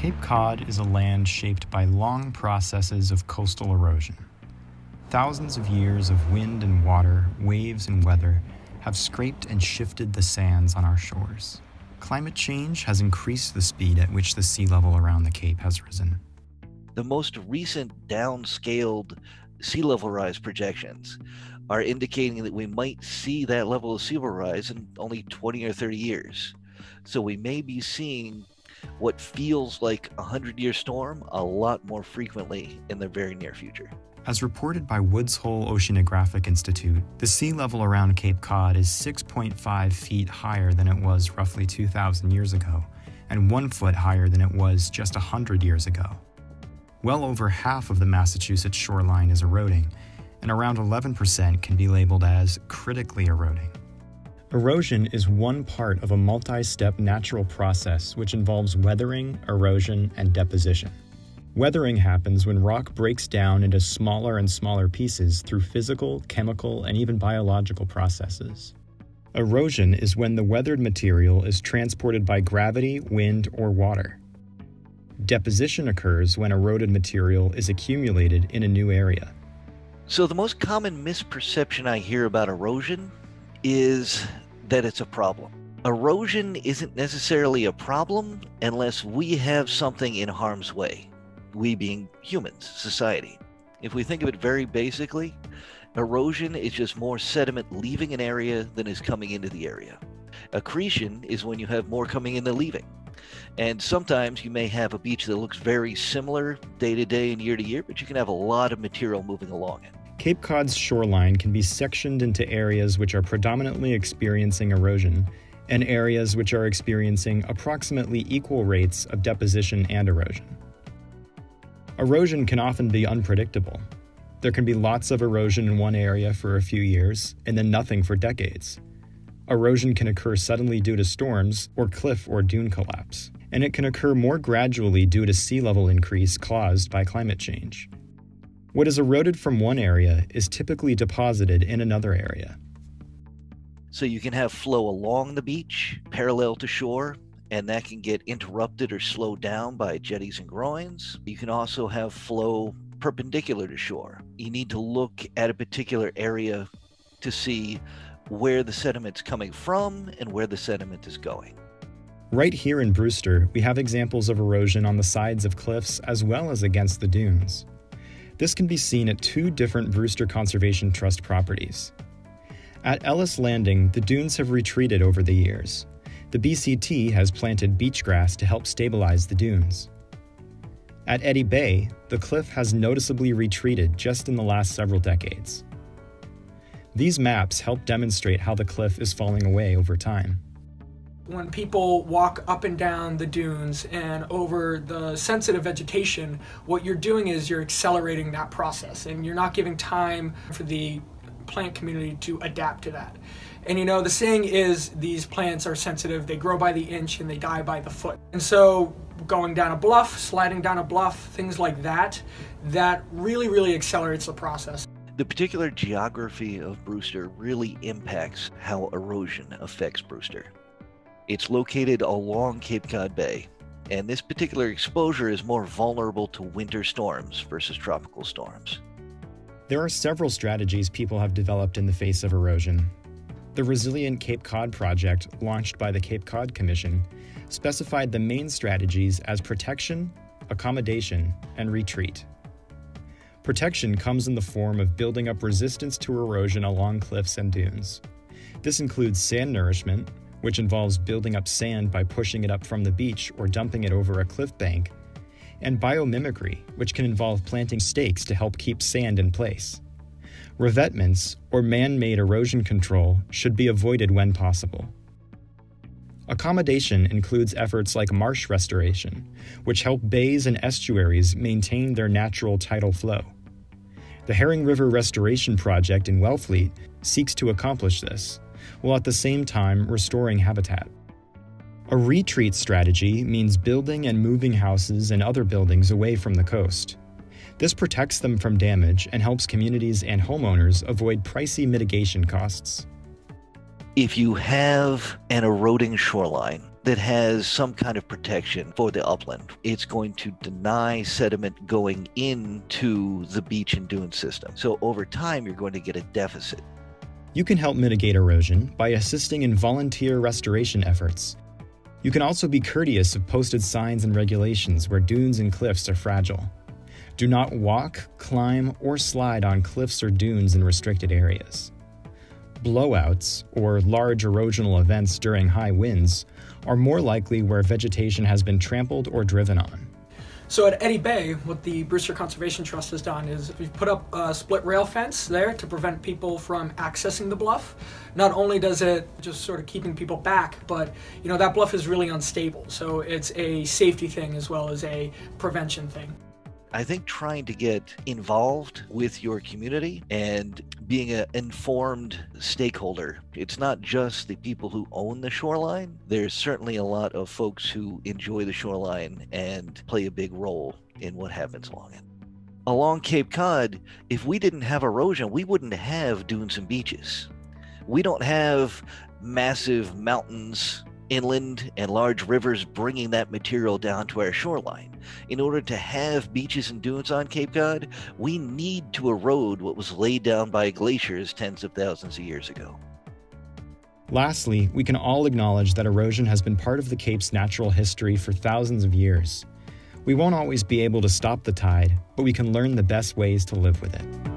Cape Cod is a land shaped by long processes of coastal erosion. Thousands of years of wind and water, waves and weather have scraped and shifted the sands on our shores. Climate change has increased the speed at which the sea level around the Cape has risen. The most recent downscaled sea level rise projections are indicating that we might see that level of sea level rise in only 20 or 30 years. So we may be seeing what feels like a 100 year storm a lot more frequently in the very near future. As reported by Woods Hole Oceanographic Institute, the sea level around Cape Cod is 6.5 feet higher than it was roughly 2,000 years ago, and one foot higher than it was just 100 years ago. Well over half of the Massachusetts shoreline is eroding, and around 11% can be labeled as critically eroding. Erosion is one part of a multi step natural process which involves weathering, erosion, and deposition. Weathering happens when rock breaks down into smaller and smaller pieces through physical, chemical, and even biological processes. Erosion is when the weathered material is transported by gravity, wind, or water. Deposition occurs when eroded material is accumulated in a new area. So, the most common misperception I hear about erosion is that it's a problem. Erosion isn't necessarily a problem unless we have something in harm's way we being humans, society. If we think of it very basically, erosion is just more sediment leaving an area than is coming into the area. Accretion is when you have more coming in than leaving. And sometimes you may have a beach that looks very similar day to day and year to year, but you can have a lot of material moving along it. Cape Cod's shoreline can be sectioned into areas which are predominantly experiencing erosion and areas which are experiencing approximately equal rates of deposition and erosion. Erosion can often be unpredictable. There can be lots of erosion in one area for a few years, and then nothing for decades. Erosion can occur suddenly due to storms or cliff or dune collapse, and it can occur more gradually due to sea level increase caused by climate change. What is eroded from one area is typically deposited in another area. So you can have flow along the beach, parallel to shore, and that can get interrupted or slowed down by jetties and groins. You can also have flow perpendicular to shore. You need to look at a particular area to see where the sediment's coming from and where the sediment is going. Right here in Brewster, we have examples of erosion on the sides of cliffs as well as against the dunes. This can be seen at two different Brewster Conservation Trust properties. At Ellis Landing, the dunes have retreated over the years, the BCT has planted beach grass to help stabilize the dunes. At Eddy Bay, the cliff has noticeably retreated just in the last several decades. These maps help demonstrate how the cliff is falling away over time. When people walk up and down the dunes and over the sensitive vegetation, what you're doing is you're accelerating that process and you're not giving time for the plant community to adapt to that. And you know, the saying is these plants are sensitive, they grow by the inch and they die by the foot. And so, going down a bluff, sliding down a bluff, things like that, that really, really accelerates the process. The particular geography of Brewster really impacts how erosion affects Brewster. It's located along Cape Cod Bay, and this particular exposure is more vulnerable to winter storms versus tropical storms. There are several strategies people have developed in the face of erosion, the Resilient Cape Cod project, launched by the Cape Cod Commission, specified the main strategies as protection, accommodation, and retreat. Protection comes in the form of building up resistance to erosion along cliffs and dunes. This includes sand nourishment, which involves building up sand by pushing it up from the beach or dumping it over a cliff bank, and biomimicry, which can involve planting stakes to help keep sand in place. Revetments, or man made erosion control, should be avoided when possible. Accommodation includes efforts like marsh restoration, which help bays and estuaries maintain their natural tidal flow. The Herring River Restoration Project in Wellfleet seeks to accomplish this, while at the same time restoring habitat. A retreat strategy means building and moving houses and other buildings away from the coast. This protects them from damage and helps communities and homeowners avoid pricey mitigation costs. If you have an eroding shoreline, that has some kind of protection for the upland. It's going to deny sediment going into the beach and dune system. So over time, you're going to get a deficit. You can help mitigate erosion by assisting in volunteer restoration efforts. You can also be courteous of posted signs and regulations where dunes and cliffs are fragile. Do not walk, climb, or slide on cliffs or dunes in restricted areas. Blowouts, or large erosional events during high winds, are more likely where vegetation has been trampled or driven on. So at Eddy Bay, what the Brewster Conservation Trust has done is we've put up a split rail fence there to prevent people from accessing the bluff. Not only does it just sort of keeping people back, but you know that bluff is really unstable. So it's a safety thing as well as a prevention thing. I think trying to get involved with your community and being an informed stakeholder. It's not just the people who own the shoreline. There's certainly a lot of folks who enjoy the shoreline and play a big role in what happens along it. Along Cape Cod, if we didn't have erosion, we wouldn't have dunes and beaches. We don't have massive mountains inland and large rivers bringing that material down to our shoreline. In order to have beaches and dunes on Cape Cod, we need to erode what was laid down by glaciers tens of thousands of years ago. Lastly, we can all acknowledge that erosion has been part of the Cape's natural history for thousands of years. We won't always be able to stop the tide, but we can learn the best ways to live with it.